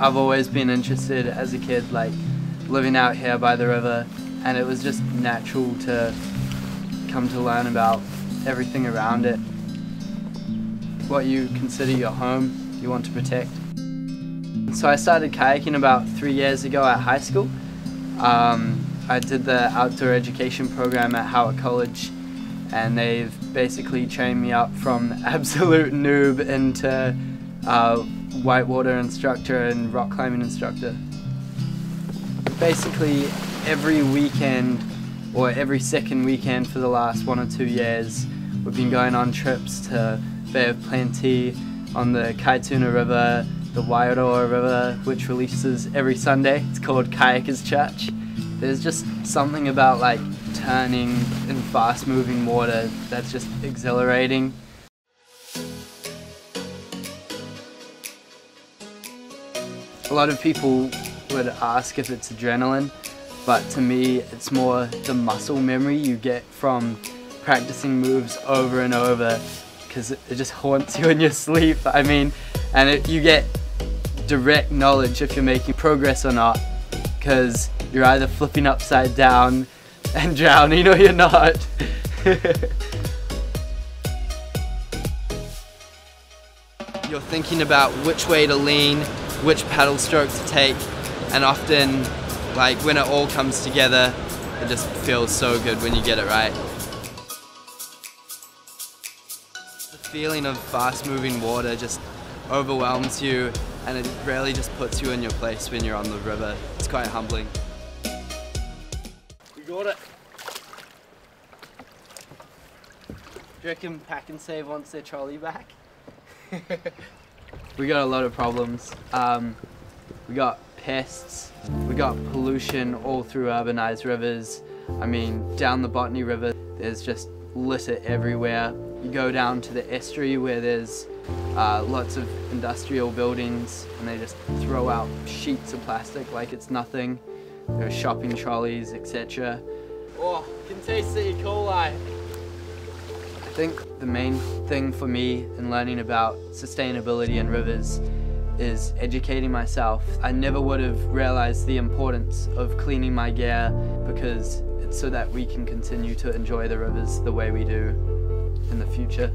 I've always been interested as a kid, like living out here by the river, and it was just natural to come to learn about everything around it. What you consider your home, you want to protect. So I started kayaking about three years ago at high school. Um, I did the outdoor education program at Howard College and they've basically trained me up from absolute noob into uh, whitewater instructor and rock climbing instructor. Basically every weekend or every second weekend for the last one or two years we've been going on trips to Bay of Plenty, on the Kaituna River, the Wairoa River, which releases every Sunday. It's called Kayakers Church. There's just something about like turning in fast moving water that's just exhilarating. A lot of people would ask if it's adrenaline, but to me it's more the muscle memory you get from practicing moves over and over because it just haunts you in your sleep. I mean, and it, you get direct knowledge if you're making progress or not because you're either flipping upside down and drowning or you're not. you're thinking about which way to lean, which paddle stroke to take, and often, like when it all comes together, it just feels so good when you get it right. The feeling of fast moving water just overwhelms you and it really just puts you in your place when you're on the river. It's quite humbling. We got it. Do you reckon Pak'nSave wants their trolley back? we got a lot of problems. Um, we got pests, we got pollution all through urbanized rivers. I mean, down the Botany River, there's just litter everywhere. You go down to the estuary where there's uh, lots of industrial buildings and they just throw out sheets of plastic like it's nothing. There are shopping trolleys, etc. Oh, can taste the E. coli. I think the main thing for me in learning about sustainability in rivers is educating myself. I never would have realized the importance of cleaning my gear because it's so that we can continue to enjoy the rivers the way we do in the future.